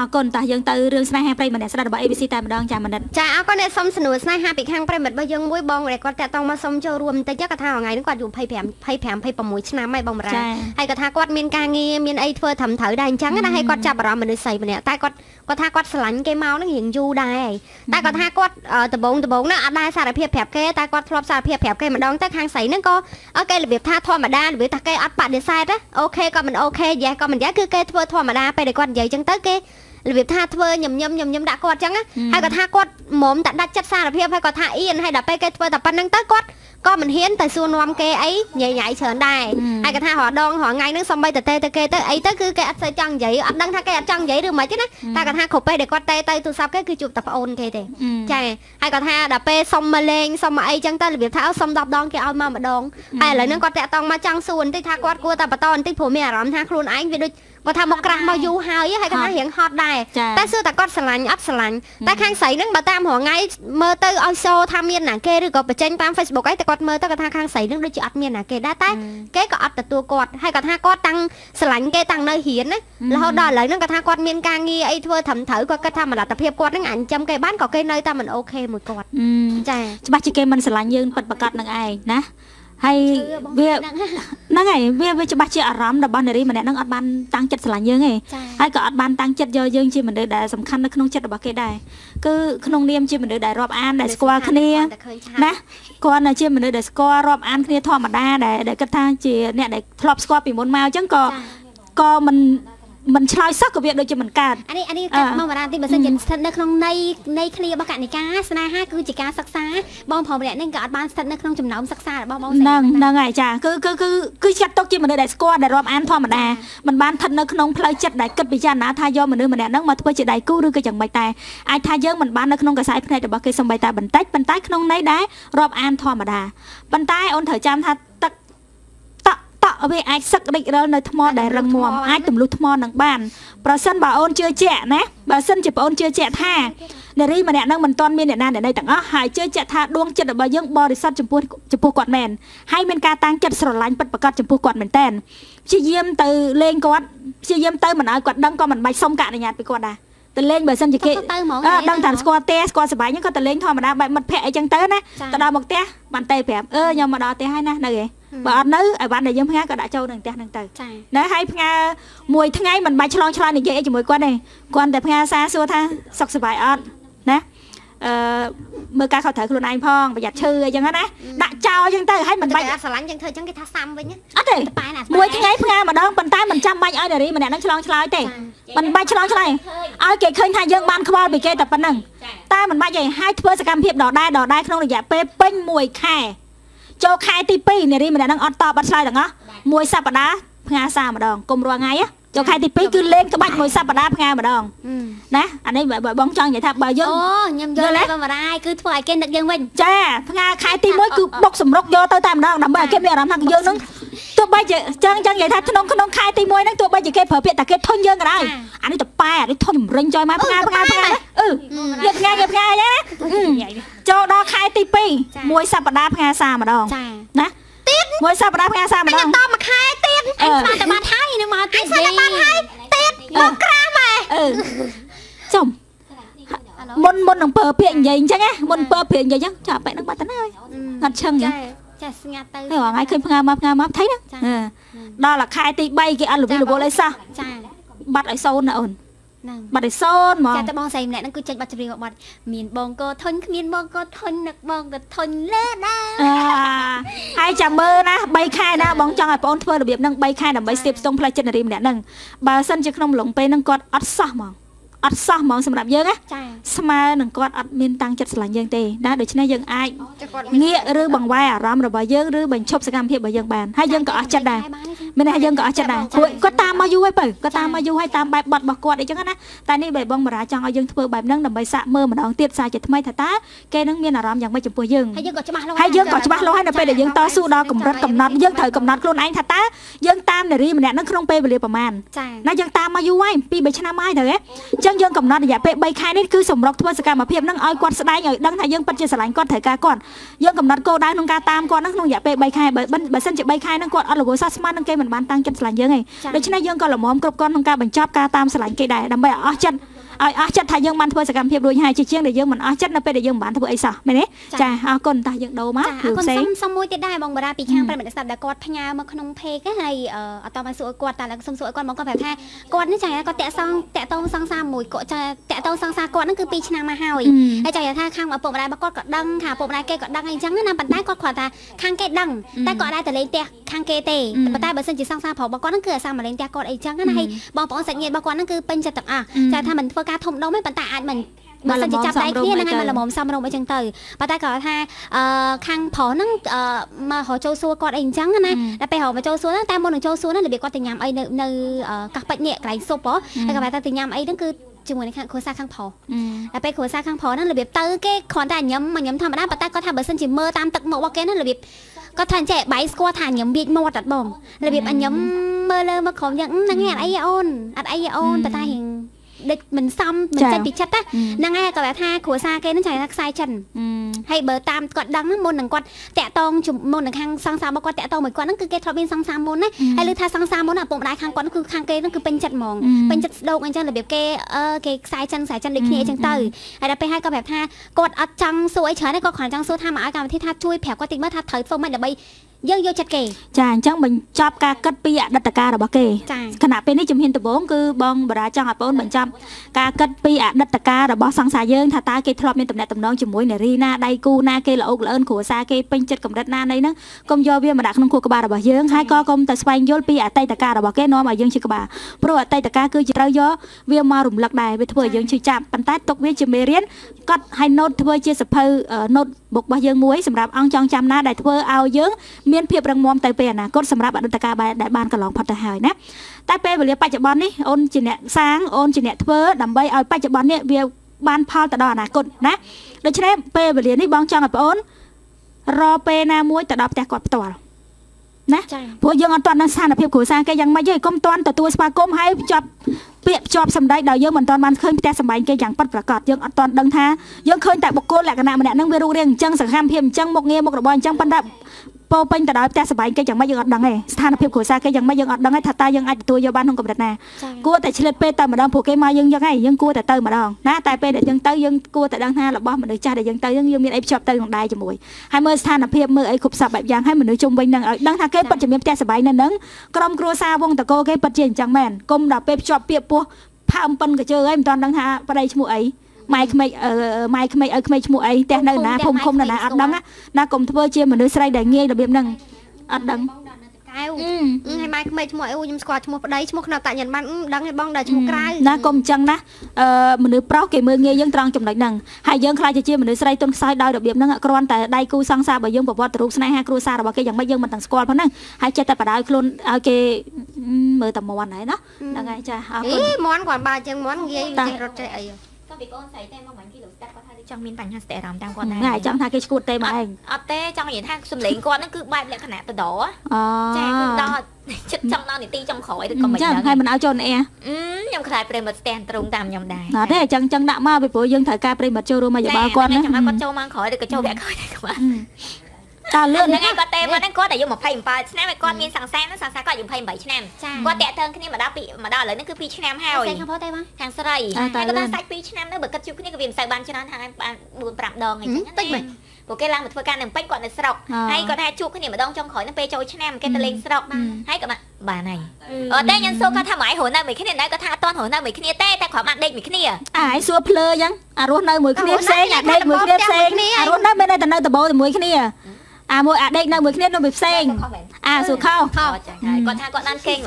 អរគុណតោះយើងទៅរឿងស្នេហាប្រិយម្នាក់ស្ដាប់របស់ ABC តែម្ដងចាមនិតចាអរគុណអ្នកសុំសំណួរស្នេហាពីខាងប្រិមិត្តរបស់យើងមួយបងដែលគាត់តាក់តងមកសុំចូលរួមបន្តិចគាត់ថាថ្ងៃនេះគាត់អាយុ25 25 26ឆ្នាំហើយបងបារាហើយគាត់ថាគាត់មានការងារមានអីធ្វើត្រឹមត្រូវដែរអញ្ចឹងណាហើយគាត់ចាប់អារម្មណ៍មនុស្សស្រីម្នាក់តែគាត់គាត់ថាគាត់ស្រឡាញ់គេមកនឹងរៀងយូរដែរតែគាត់ថាគាត់ដំបងដំបងណាអត់ដែរសារភាពប្រាប់គេតែគាត់ធ្លាប់សារភាពប្រាប់គេម្ដងទៅខាងស្រីហ្នឹងក៏គេរបៀបថាធម្មតារបៀបថាគេអត់បដិសេធOK ក៏មិន OK yes ក៏មិន yes គឺគេធ្វើធម្មតាពេលដែលគាត់និយាយអញ្ចឹងទៅគេ របៀបថាធ្វើញញឹមញញឹមដាក់គាត់អញ្ចឹងហើយគាត់ថាគាត់មុំតែដាច់ចិត្តសារភាពហើយគាត់ថាអៀនហើយដល់ពេលគេធ្វើតែប៉ុណ្ណឹងទៅគាត់ក៏មិនហ៊ានទៅសួរនាំគេអីញ៉ៃញ៉ៃច្រើនដែរហើយគាត់ថារាល់ដងរាល់ថ្ងៃហ្នឹងសូម្បីតែតេទៅគេទៅអីទៅគឺគេអត់សូវចង់និយាយអត់ដឹងថាគេអត់ចង់និយាយឬមិនទេណាតែគាត់ថាគ្រប់ពេលដែលគាត់តេទៅទូរស័ព្ទគេគឺជួបតែប្អូនគេទេចាហើយគាត់ថាដល់ពេលសុំមកលេងសុំមកអីចឹងទៅរបៀបថាសុំ10ដងគេឲ្យមកម្ដងហើយឥឡូវហ្នឹងគាត់តាក់តងមកចង់សួរបន្តិចថាគាត់គួរតែបន្តបន្តិចព្រោះមានអារម្មណ៍ថាខ្លួនឯងវាដូច គាត់ថាមកក្រាស់មកយូរហើយហើយគាត់ថារៀងហត់ដែរតែសួរតែគាត់ស្រឡាញ់អត់ស្រឡាញ់តែខាងស្រីហ្នឹងបើតាមរងថ្ងៃមើលទៅឲ្យសូថាមានណាគេឬក៏បញ្ចេញតាម Facebook អីតែគាត់មើលទៅគាត់ថាខាងស្រីហ្នឹងដូចជាអត់មានណាគេដែរតែគេក៏អត់ទទួលគាត់ហើយគាត់ថាគាត់តាំងស្រឡាញ់គេតាំងនៅរៀនណារហូតដល់ឥឡូវហ្នឹងគាត់ថាគាត់មានការងារអីធ្វើត្រឹមត្រូវគាត់គិតថាមលទ្ធភាពគាត់ហ្នឹងអញ្ចឹមគេបានក៏គេនៅតែមិនអូខេមួយគាត់ចាច្បាស់ជាគេមិនស្រឡាញ់យើងពិតប្រាកដនឹងឯងណា ហើយវាហ្នឹងហើយវាវាច្បាស់ជាអារម្មណ៍របស់នារីម្នាក់ហ្នឹងអត់បានតាំងចិត្តស្រឡាញ់យើងទេហើយក៏អត់បានតាំងចិត្តយកយើងជាមនុស្សដែលសំខាន់នៅក្នុងចិត្តរបស់គេដែរគឺក្នុងនាមជាមនុស្សដែលរាប់អានដែលស្គាល់គ្នាណាគាត់ជាមនុស្សដែលស្គាល់រាប់អានគ្នាធម្មតាដែលដែលគិតថាជាអ្នកដែលធ្លាប់ស្គាល់ពីមុនមកអញ្ចឹងក៏ក៏មិន មិនឆ្លើយសោះក៏វាដូចជាមិនកើតអានេះអានេះកាត់មកបារាទីបើសិនជាស្ថិតនៅក្នុងន័យន័យឃ្លារបស់កណិកាស្នេហាគឺជាការសិក្សាបងប្រុសម្នាក់នេះក៏អត់បានស្ថិតនៅក្នុងចំណោមសិក្សារបស់បងហ្នឹងហ្នឹងហើយចាគឺគឺគឺគឺចាត់ទុកជាមនុស្សដែលស្គាល់ដែលរាប់អានធម្មតាមិនបានស្ថិតនៅក្នុងផ្លូវចិត្តដែលគិតពិចារណាថាយកមនុស្សម្នាក់ហ្នឹងមកធ្វើជាដៃគូឬក៏យ៉ាងម៉េចតែអាចថាយើងមិនបាននៅក្នុងកសែភ្នែករបស់គេសំបីតែបន្តិចប៉ុន្តែក្នុងន័យដែលរាប់អានធម្មតាប៉ុន្តែអូនត្រូវចាំថា វាអាចសឹករិចរិលនៅថ្មដែលរឹងមាំអាចទម្លុះថ្មនឹងបានប្រសិនបើអូនជឿជាក់ណាបើសិនជាបងអូនជឿជាក់ថានារីម្នាក់នឹងមិនទាន់មានអ្នកណាអ្នកណីទាំងអស់ហើយជឿជាក់ថាដួងចិត្តរបស់យើងបរិសុទ្ធចំពោះចំពោះគាត់មែនហើយមានការតាំងចិត្តស្រឡាញ់ពិតប្រាកដចំពោះគាត់មែនតែនព្យាយាមទៅលេងគាត់ព្យាយាមទៅមិនឲ្យគាត់ដឹងក៏មិនបាច់សុំកអនុញ្ញាតពីគាត់ដែរទៅលេងបើសិនជាគេដឹងថាស្គាល់ផ្ទះស្គាល់សបាយហ្នឹងក៏ទៅលេងធម្មតាបែបមិត្តភ័ក្តិអីចឹងទៅណាទៅដល់មកផ្ទះបានទេប្រាប់អឺខ្ញុំមកដល់ផ្ទះហើយណានៅឯ បើអត់នៅអីវ៉ាន់ដែលយើងផ្ញើក៏ដាក់ចូលក្នុងផ្ទះហ្នឹងទៅណាហើយផ្ញើមួយថ្ងៃមិនបាច់ឆ្លងឆ្លើយនិយាយអីជាមួយគាត់ទេគាត់តែផ្ញើសារសួរថាសុខសប្បាយអត់ណាអឺមើលការខុសត្រូវខ្លួនឯងផងប្រយ័ត្នឈឺអីចឹងណាដាក់ចោលចឹងទៅហើយមិនបាច់ស្រឡាញ់ចឹងធ្វើចឹងគេថាសាំវិញអត់ទេមួយថ្ងៃផ្ញើម្ដងប៉ុន្តែមិនចាំបាច់ឲ្យនារីម្នាក់នឹងឆ្លងឆ្លើយទេមិនបាច់ឆ្លងឆ្លើយឲ្យគេឃើញថាយើងបានខ្វល់ពីគេតែប៉ុណ្្នឹងតែមិនបាច់ឲ្យឲ្យធ្វើសកម្មភាពដដែលដដែលក្នុងរយៈពេលពេញ1ខែ ចូលខែទី2នារីម្នាក់នឹងអត់តបអត់ឆ្លើយទាំងអស់មួយសប្តាហ៍ផ្ញើសារម្ដងគុំរាល់ថ្ងៃណាចូលខែទី2គឺលេងក្បាច់មួយសប្តាហ៍ផ្ញើម្ដងណាអានេះបើបងចង់និយាយថាបើយើងអូខ្ញុំយល់ហើយបងរាយគឺធ្វើឲ្យគេនឹកយើងវិញចាផ្ញើខែទី1គឺបុកសម្រុកយកទៅតែម្ដងដើម្បីឲ្យគេមានអារម្មណ៍ថាយើងនឹង ទោះបីជាចឹងចឹងនិយាយថាក្នុងក្នុងខែទី1ហ្នឹងទោះបីជាគេប្រើពាក្យតែគេធុញយើងក៏ដោយអានេះតប៉ែអានេះធុញចម្រិញចុយមកផ្ញើផ្ញើផ្ញើអឺយកផ្ញើយកផ្ញើណាចូលដល់ខែទី2មួយសប្តាហ៍ផ្ញើសារម្ដងណាទៀតមួយសប្តាហ៍ផ្ញើសារម្ដងតមួយខែទៀតអញស្មានតែបាត់ហើយនឹងមកទៀតស្មានតែបាត់ហើយទៀតមកក្រាស់ម៉ែអឺចំមុនមុននឹងពើពាក្យនិយាយអញ្ចឹងណាមុនពើពាក្យនិយាយអញ្ចឹងចាប់បែកនឹងបាត់ទៅហើយអត់ឈឹងអញ្ចឹង ចាស្ងាត់ទៅហើយរងថ្ងៃឃើញផ្ងើមកផ្ងើមកថៃណាដល់ខែទី3គេអត់លវិលវល់អីសោះចាបាត់ឲ្យសូនណាអូនហ្នឹងបាត់ឲ្យសូនហ្មងចាតែបងស្រីម្នាក់ហ្នឹងគឺចេញបាត់ចម្រៀងបាត់មានបងក៏ធុញគ្មានបងក៏ធុញនឹកបងក៏ធុញលើដែរហើយចាំមើលណា3ខែណាបងចង់ឲ្យបងធ្វើរបៀបហ្នឹង3ខែដើម្បីស្ទាបស្ទង់ផ្លូវចិត្តនារីម្នាក់ហ្នឹងបើសិនជាក្នុងឡុងពេលហ្នឹងគាត់អត់សោះហ្មង អត់សោះហ្មងសម្រាប់យើងណាស្មើនឹងគាត់អត់មានតាំងចិត្តស្រឡាញ់យើងទេណាដូច្នេះយើងអាចងាកឬបង្វែរអារម្មណ៍របស់យើងឬបញ្ឈប់សកម្មភាពរបស់យើងបានហើយយើងក៏អស់ចិត្តដែរមានន័យថាយើងក៏អស់ចិត្តដែរព្រោះគាត់តា មមកយូរហើយបើគាត់តាមមកយូរហើយតាមបែបបត់របស់គាត់អីចឹងណាតែនេះបែបបងបារាចង់ឲ្យយើងធ្វើបែបហ្នឹងដើម្បីសាកមើលម្ដងទៀតសារជាថ្មីថាតើគេនឹងមានអារម្មណ៍យ៉ាងម៉េចចំពោះយើងហើយយើងក៏ច្បាស់លាស់ហើយយើងក៏ច្បាស់លាស់ហើយនៅពេលដែលយើងតស៊ូដល់កម្រិតកំណត់យើងត្រូវកំណត់ខ្លួនឯងថាតើយើងតាមនារីម្នាក់ហ្នឹងក្នុងពេលវេលាប្រហែលណាយើងតាមមកយូរហើយ2 3ឆ្នាំហើយទៅហ៎អញ្ចឹងយើងកំណត់រយៈពេល3ខែនេះគឺសម្រុកធ្វើសកម្មភាពហ្នឹងឲ្យគាត់ស្ដែងឲ្យដឹងថាយើងពិតជាស្រឡាញ់គាត់ត្រូវការគាត់យើងកំណត់គោលដៅក្នុងការតាមគាត់ហ្នឹងក្នុងរយៈពេល3ខែបើបើសិនជា3ខែហ្នឹងគាត់អត់រវល់សោះស្មាននឹងគេមិនបានតាំងចិត្តស្រឡាញ់យើងឯងដូច្នេះយើងក៏ល្មមគ្រប់គ្រាន់ក្នុងការបញ្ចប់ការតាមស្រឡាញ់គេដែរដើម្បីឲ្យអស់ចិត្ត ឲ្យអស់ចិត្តថាយើងបានធ្វើសកម្មភាពរួចហើយជាជាងដែលយើងមិនអស់ចិត្តនៅពេលដែលយើងមិនបានធ្វើអីសោះមែនទេចាអរគុណតាយើងដូរមកអរគុណសុំសុំមួយទៀតដែរបងបារាពីខាងប្រិមិត្តស្ដាប់ដែលគាត់ផ្ញើមកក្នុងเพจហើយអត់តបានសួរគាត់តែឡើងសុំសួរគាត់មកគាត់ប្រាប់ថាគាត់នេះចាគាត់តាក់សងតាក់តងសង្សារមួយគាត់ចាតាក់តងសង្សារគាត់ហ្នឹងគឺ2ឆ្នាំមកហើយហើយចាថាខាងឪពុកម្ដាយរបស់គាត់ក៏ដឹងថាឪពុកម្ដាយគេក៏ដឹងអីចឹងណាប៉ុន្តែគាត់គាត់ថាខាងគេដឹងតែគាត់អាចទៅលេងផ្ទះខាងគេទេប៉ុន្តែបើសិនជាសង្សារប្រុសរបស់គាត់ហ្នឹងគឺអាសាមកលេងផ្ទះគាត់អីចឹងណាហើយបងប្អូនសាច់ញាតិរបស់គាត់ហ្នឹងគឺពេញចិត្តទាំងអស់ចាថាមិនធ្វើ ការធំដុំទេប៉ុន្តែអាចមិនបើសិនជាចាប់ដៃគ្នាហ្នឹងហើយមកល្មមសំរុំអីចឹងទៅប៉ុន្តែគាត់ថាអឺខាងប្រុសហ្នឹងមករចូលសួរគាត់អីអញ្ចឹងណាតែពេលរកមកចូលសួរហ្នឹងតែមុននឹងចូលសួរហ្នឹងរបៀបគាត់ទៅញ៉ាំអីនៅនៅកាសពេជ្រនេះកន្លែងស៊ុបហ៎ហើយគាត់ថាទៅញ៉ាំអីហ្នឹងគឺជាមួយនឹងខាងគ្រួសារខាងប្រុសតែពេលគ្រួសារខាងប្រុសហ្នឹងរបៀបទៅគេគ្រាន់តែញ៉ាំញ៉ាំធម្មតាប៉ុន្តែគាត់ថាបើសិនជាមើលតាមទឹកមុខរបស់គេហ្នឹងរបៀបគាត់ថាអញ្ចេះបាយស្គាល់ថាញ៉ាំវាចមាត់អត់បងរបៀបអញញ៉ាំមើលលើមកក្រុមយ៉ាងហ្នឹងឯងអត់អីអូនអត់អីអូនប៉ុន្តែរៀង ដេចមិនសមមិនចិត្តពីចិត្តហ្នឹងហើយគាត់ថាគ្រួសារគេហ្នឹងចង់ថាខ្សែចិនហើយបើតាមគាត់ដឹងមុននឹងគាត់តាក់តងមុននឹងខាងសង្សាររបស់គាត់តាក់តងមួយគាត់ហ្នឹងគឺគេធ្លាប់មានសង្សារមុនណាហើយលើថាសង្សារមុនឪពុកម្ដាយខាងគាត់គឺខាងគេហ្នឹងគឺពេញចិត្តហ្មងពេញចិត្តស្ដោកអញ្ចឹងរបៀបគេអឺគេខ្សែចិនខ្សែចិនដូចគ្នាអញ្ចឹងទៅហើយដល់ពេលហើយគាត់ប្រាប់ថាគាត់អត់ចង់សួរអីច្រើនទេគាត់គ្រាន់ចង់សួរថាមកឲ្យកម្មវិធីថាជួយប្រាប់គាត់តិចមើលថាត្រូវធ្វើម៉េចដើម្បី យើងយកចិត្តគេចាអញ្ចឹងបញ្ចប់ការគិតពីអតីតកាលរបស់គេខណៈពេលនេះជំហានដំបូងគឺបងបារាចង់ឲ្យបងបញ្ចប់ការគិតពីអតីតកាលរបស់សង្សារយើងថាតើគេធ្លាប់មានតំណែងតំណងជាមួយនារីណាដៃគូណាគេល្អល្អឿនគ្រួសារគេពេញចិត្តកម្រិតណានៃហ្នឹងកុំយកវាមកដាក់ក្នុងខួរក្បាលរបស់យើងហើយកក៏កុំតែស្វែងយល់ពីអតីតកាលរបស់គេនាំឲ្យយើងឈឺក្បាលព្រោះអតីតកាលគឺជាត្រូវយកវាមករំលឹកដែរវាធ្វើឲ្យយើងឈឺចាប់ប៉ុន្តែទុកវាជាមេរៀនកត់ឲ្យ note ធ្វើជាសភៅ note book របស់យើងមួយសម្រាប់អង្គចងចាំណាដែលធ្វើឲ្យយើងមានភាពរឹងមាំទៅពេលអនាគតសម្រាប់អតីតកាលដែលបានកន្លងផុតទៅហើយណាតែពេលវេលាបច្ចុប្បន្ននេះអូនជាអ្នកសាងអូនជាអ្នកធ្វើដើម្បីឲ្យបច្ចុប្បន្ននេះវាបានផលទៅដល់អនាគតណាដូច្នេះពេលវេលានេះបងចង់ឲ្យបងអូនរពេលណាមួយទៅដល់ផ្ទះគាត់ផ្ទាល់ណាព្រោះយើងអត់ទាន់ដឹងស្ថានភាពគ្រួសារគេយ៉ាងម៉េចទេកុំទាន់ទទួលស្វាគមន៍ហើយជាប់ពាក្យភ្ជាប់សម្ដីដោយយើងមិនទាន់បានឃើញផ្ទះសម្បែងគេយ៉ាងពិតប្រាកដយើងអត់ទាន់ដឹងថាយើងឃើញតែបុគ្គលលក្ខណៈម្នាក់ហ្នឹងវារូបរាងអញ្ចឹងសកម្មភាពអញ្ចឹងមុខងារមុខរបរអញ្ចឹងប៉ុន្តែ ពោពេញទៅដោយផ្ទះសបាយគេយ៉ាងម៉េចយើងអត់ដឹងទេស្ថានភាពគ្រួសារគេយ៉ាងម៉េចយើងអត់ដឹងទេថាតើយើងអាចទទួលយកបានក្នុងកម្រិតណាគួរតែឆ្លៀតពេលទៅម្ដងព្រោះគេមកយើងយ៉ាងហើយយើងគួរតែទៅម្ដងណាតែពេលដែលយើងទៅយើងគួរតែដឹងថារបស់មនុស្សចាស់ដែលយើងទៅយើងមានអីភ្ជាប់ទៅក្នុងដៃជាមួយហើយមើលស្ថានភាពមើលអីគ្រប់សពបែបយ៉ាងហើយមនុស្សជុំវិញនឹងឲ្យដឹងថាគេពិតជាមានផ្ទះសបាយនៅនឹងក្រុមគ្រួសារវងតកោគេពិតជាអញ្ចឹងមែនគុំដល់ពេលភ្ជាប់ពាក្យពោះផើមប៉ិនកជើហើយមិនទាន់ដឹងថាប្តីឈ្មោះអី ម៉ែក្មេកម៉ែក្មេកឲ្យក្មេកឈ្មោះអីផ្ទះនៅណាភូមិឃុំនៅណាអត់ដឹងណាកុំធ្វើជាមនុស្សស្រីដែលងាយរបៀបហ្នឹងអត់ដឹងកែវហើយម៉ែក្មេកឈ្មោះអីខ្ញុំស្គាល់ឈ្មោះប្តីឈ្មោះខ្នើតាញ៉ានបានដឹងឯបងដល់ឈ្មោះក្រៅណាកុំអញ្ចឹងណាអឺមនុស្សប្រុសគេមើលងាយយើងត្រង់ចំណុចហ្នឹងហើយយើងខ្លាចជាមនុស្សស្រីទុនខ្សោយដោយរបៀបហ្នឹងគ្រាន់តែដៃគូសង្សាររបស់យើងប្រវត្តិរូបស្នេហាគ្រួសាររបស់គេយ៉ាងម៉េចយើងមិនទាំងស្គាល់ផងហ្នឹងហើយចិត្តតែបដៅខ្លួនឲ្យគេមើលតែមន់ហើយណាហ្នឹងហើយចាអរគុណអីមន់គាត់បើចឹងមន់ងាយចេះរត់ចេះអីក៏ ពីកូនស្រីតែមកបាញ់គីឡូស្ដាប់គាត់ចង់មានបញ្ហាស្ទះអារម្មណ៍តាមគាត់ដែរណាចង់ថាគេឈួតទេមកឯងអត់ទេចង់និយាយថាសំឡេងគាត់ហ្នឹងគឺបែបលក្ខណៈទៅដអូចាគឺដល់ចិត្តចង់ដល់នីតិចុងក្រោយឬក៏មិនចឹងហើយមិនឲ្យចូលអែខ្ញុំខ្លាចប្រិមិត្តស្ទះត្រង់តាមខ្ញុំដែរអត់ទេអញ្ចឹងចឹងដាក់មកពីព្រោះយើងត្រូវការប្រិមិត្តចូលរួមមកយោបល់គាត់ណាចាំគាត់ចូលមកក្រោយឬក៏ចូលវគ្គក្រោយដែរគាត់ តើលឿនហ្នឹងគាត់ទេមកហ្នឹងគាត់អាយុ27ឆ្នាំហើយគាត់មានសង្សារហ្នឹងសង្សារគាត់អាយុ28ឆ្នាំគាត់តាក់ទងគ្នាមកដល់ពីមកដល់ឥឡូវហ្នឹងគឺ2ឆ្នាំហើយខាងប្រុសទេបងខាងស្រីហើយគាត់ថាសាច់2ឆ្នាំហ្នឹងបើគិតជួបគ្នាក៏វាមិនសូវបានច្រើនហើយបាន4 5ដងអីចឹងតិចមែនព្រោះគេឡើងមកធ្វើការនៅពេញគាត់នៅស្រុកហើយគាត់ថាជួបគ្នាម្ដងចុងក្រោយនឹងពេលចូលឆ្នាំគេទៅលេងស្រុកហើយក៏បានហើយអត់ទេញ៉ាំសួរគាត់ថាម៉េចរស់នៅមួយគ្នាដែរគាត់ថាអត់តន់រស់នៅមួយគ្នាទេតែគ្រាន់បានដេកមួយគ្នាអាយសួរភ្លើអញ្ចឹងអារស់នៅមួយគ្នាផ្សេងអាដេកមួយគ្នាផ្សេងអារស់នៅមានតែនៅដបោជាមួយគ្នា អាមួយអាដេកនៅមួយគ្នានៅមួយផ្សេងអាសួរខោខោចាហើយគាត់ថាគាត់បានគេង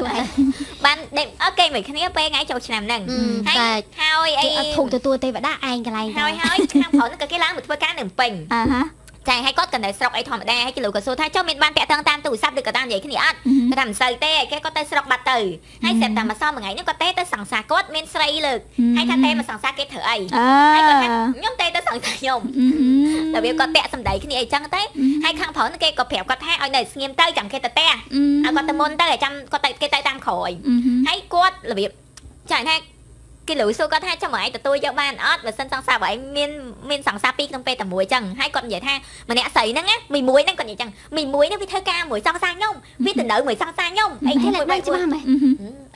បានដេកអើគេងមួយគ្នាពេលថ្ងៃចូលឆ្នាំហ្នឹងហើយហើយអីអត់ធុកទទួលទេវតាឯងកន្លែងហើយហើយខាងប្រុសហ្នឹងក៏គេឡើងមកធ្វើការនៅពេញអាហា ចាហើយគាត់ក៏នៅស្រុកអីធម្មតាហើយគេលោកក៏សួរថាចុះមានបានតាក់ទងតាមទូរស័ព្ទឬក៏តាមនិយាយគ្នាអត់គាត់ថាមិនសូវទេគេគាត់ទៅស្រុកបាត់ទៅហើយស្រាប់តែម្សិលមួយថ្ងៃនេះគាត់ទេទៅសង្សារគាត់មានស្រីលើកហើយថាទេមកសង្សារគេធ្វើអីហើយគាត់ថាខ្ញុំទេទៅសង្សារខ្ញុំតែវាគាត់តាក់សម្ដីគ្នាអីចឹងទៅហើយខាងប្រុសគេក៏ប្រាប់គាត់ថាឲ្យនៅស្ងៀមទៅចាំគេទៅតាក់ឲ្យគាត់ទៅមុនទៅចាំគាត់ទៅគេទៅតាមក្រោយហើយគាត់របៀបចាថា គេលុយសួរគាត់ថាចាំមកឯងទទួលយកបានអត់បើសិនសង្សារបើឯងមានមានសង្សារពីរក្នុងពេលតែមួយចឹងហើយគាត់និយាយថាម្នាក់ស្រីហ្នឹងណាមីមួយហ្នឹងគាត់និយាយចឹងមីមួយហ្នឹងវាធ្វើការមួយសង្សារខ្ញុំវាទៅនៅមួយសង្សារខ្ញុំអីគេគេលើមួយកដឹងច្បាស់មែន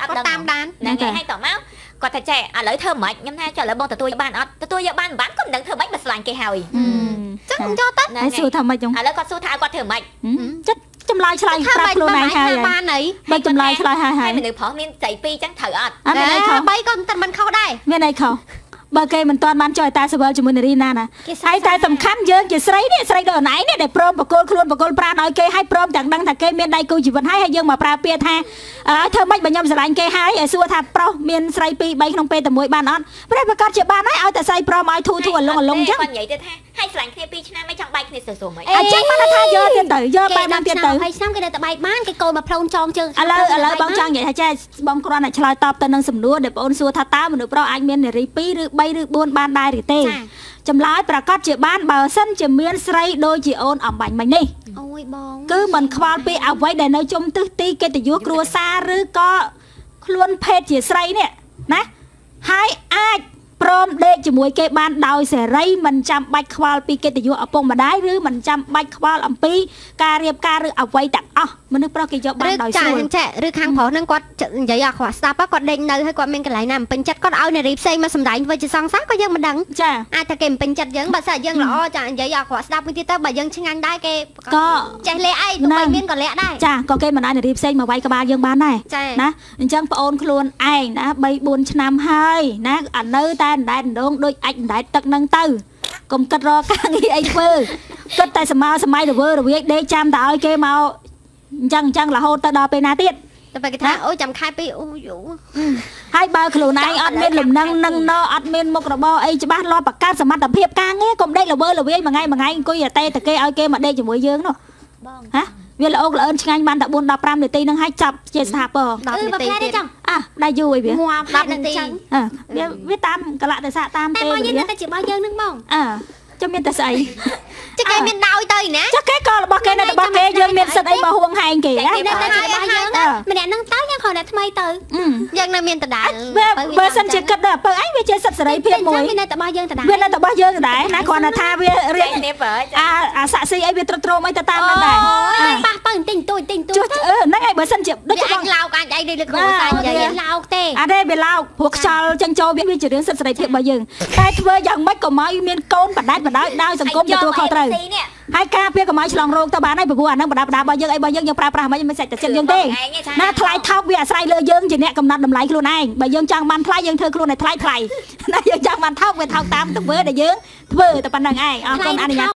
អត់គាត់ដឹងតាមដានហ្នឹងហើយហើយតមកគាត់ថាចេះឥឡូវធ្វើមិនខ្ញុំថាចុះឥឡូវបងទទួលយកបានអត់ទទួលយកបានមិនបានគាត់មិនដឹងធ្វើម៉េចបើស្លាញ់គេហើយចឹងយកទៅហើយសួរថាម៉េចចឹងឥឡូវគាត់សួរថាឲ្យគាត់ធ្វើម៉េចចិត្ត ចម្លើយឆ្លើយប្រាប់ខ្លួនឯងហើយបានអីបើចម្លើយឆ្លើយហើយហើហើយយមនុស្សប្រុសមានស្រីពីរចឹងត្រូវអត់អត់មានអីខុសបីក៏មិនមិនខុសដែរមានអីខុស បើគេមិនទាន់បានចុះឲ្យតាសវលជាមួយនារីណាណាគេសហើយតែសំខាន់យើងជាស្រីនេះស្រីដូចណៃនេះដែលព្រមបកគលខ្លួនបកគលប្រាណឲ្យគេឲ្យព្រមទាំងដឹងថាគេមានដៃគូជីវិតហើយហើយយើងមកប្រើពាក្យថាអើធ្វើម៉េចបើខ្ញុំស្រឡាញ់គេហើយឲ្យសួរថាប្រុសមានស្រី2 3ក្នុងពេលតែមួយបានអត់ប្រែប្រកាសជាបានហើយឲ្យតែស្រីព្រមឲ្យធូធូអលងអលងចឹងគាត់និយាយទៅថាហើយស្លាញ់គ្នា2ឆ្នាំមិនចង់បែកគ្នាសើសួរមិនអញ្ចឹងបានថាយកទៀតទៅយកគេបែបបាន10ទៀតឆ្នាំទៅ20ឆ្នាំគេនៅតែបែកបានគេកូនមកផ្លូវចងជើងឥឡូវឥឡូវបងចង់និយាយថាចេះបងគ្រាន់តែឆ្លើយតបទៅនឹងសំណួរដែលបងអូនសួរថាតើមនុស្សប្រុសអាចមាននារី2ឬ3ឬ4បានដែរឬទេចាចម្លើយប្រកាសជាបានបើសិនជាមានស្រីដូចជាអូនអំបាញ់មិញនេះអូយបងគឺមិនខ្វល់ពីអ្វីដែលនៅជុំទិសទីកិត្តិយសគ្រួសារឬក៏ខ្លួនភេទជាស្រីនេះណាហើយអាចព្រមដេកជាមួយគេបានដោយសេរីមិនចាំបាច់ខ្វល់ពីកិត្តិយសឪពុកម្ដាយឬមិនចាំបាច់ខ្វល់អំពីការរៀបការឬអ្វីទាំងអស់មនុស្សប្រុសគេយកបានឬដោយចាស្រួលចាឬខាងប្រុសហ្នឹងគាត់និយាយអត់ខ្វះស្ដាប់គាត់ដេញនៅហើយគាត់មានកន្លែងណាមិនពេញចិត្តគាត់ឲ្យនារីផ្សេងមកសម្ដែងធ្វើជាសង្សារក៏យើងមិនដឹងចាអាចថាគេមិនពេញចិត្តយើងបើសិនយើងល្អចានិយាយអត់ខ្វះស្ដាប់មួយទៀតទៅបើយើងឆ្ងាញ់ដែរគេក៏ចេះលេឯងទោះបីមានក៏លាក់ដែរចាក៏គេមិនអាចនារីផ្សេងមកវាយក្បាលយើងបានដែរចាណាអញ្ចឹងប្អូនខ្លួនឯងណា3 4ឆ្នាំហើយណាអានៅតែដដែលដងដូចអាចដដែលទឹកនឹងទៅកុំគិតរកការងារអីធ្វើគិតតែសម័យសម័យរវើរវាយដេកចាំតែឲ្យគេមក អញ្ចឹងអញ្ចឹងរហូតទៅដល់ពេលណាទៀតតែបើគេថាអូចាំខែពីរអូយូហើយបើខ្លួនឯងអត់មានលំនឹងនឹងណអត់មានមុខរបរអីច្បាស់លាស់បង្កើតសមត្ថភាពការងារកុំដេកល្វើល្វាយមួយថ្ងៃមួយថ្ងៃអង្គុយតែតែគេឲ្យគេមកដេកជាមួយយើងនោះបងហ៎វាល្អកល្អឿនឆ្ងាញ់បានតែ4 15នាទីនឹងឲ្យចាប់ជាស្ថាពរ10អឺនាបើទីផ្លែទៀទេតចង់អ่ะដែរយូរអីវាងាប់10នាទីអើវាវាតាមកលៈទេសៈតាមតែពេលមកយើងវានៅតែជារបស់យើងនឹងបងអើ ចាំមានតែស្អីចឹងគេមានដោយទៅណាចាស់គេក៏របស់គេនៅតែរបស់គេយើងមានសិទ្ធអីមកហួងហែងគេណាគេនៅតែជារបស់យើងម្នាក់នឹងទៅយើងគ្រាន់តែថ្មីទៅអឺយើងនៅមានដដែលវាបើសិនជាគិតដល់បើអញវាជាសិទ្ធសេរីភាពមួយវានៅតែរបស់យើងដដែលវានៅតែរបស់យើងដែរណាគ្រាន់តែថាវារៀរៀងននេះបើអាអាសាក់ស៊ីអីវាត្រុតត្រោមអីទៅតាមហ្នឹងដែរអូយប៉ះទៅទិញទួយទិញទួចុះយទៅអឺហ្នឹងហើយបើសិនជាដូចវាជាបអាចងឡោកអាចអីដូចគ្រូតែនិយាយឡោកទេអត់ទេវាឡោកព្រោះខ្យល់ចឹងចូលវាវាជារឿងសិទ្ធសេរីភាពរបស់យើងតែធ្វើយ៉ាងម៉េចក៏មកមានកូនបដាច់បដោយដោយសង្គមទទួលខុសត្រូវនេះហើយការពារកុំឲ្យឆ្លងរោគទៅបានហើយព្រោះអាហ្នឹងបដាបដារបស់យើងអីរបស់យើងយើងប្រើប្រាស់មិនមិនសាច់តែចិត្តយើងទេណាថ្លៃថោកវាអាស្រ័យលើយើងជាអ្នកកំណត់តម្លៃខ្លួនឯងបើយើងចង់បានថ្លៃយើងធ្វើខ្លួនឲ្យថ្លៃថ្លៃណាយើងចង់បានថោកវាថោកតាមទង្វើដែលយើងធ្វើតែប៉ុណ្្នឹងឯងអរគុណអនុញ្ញាត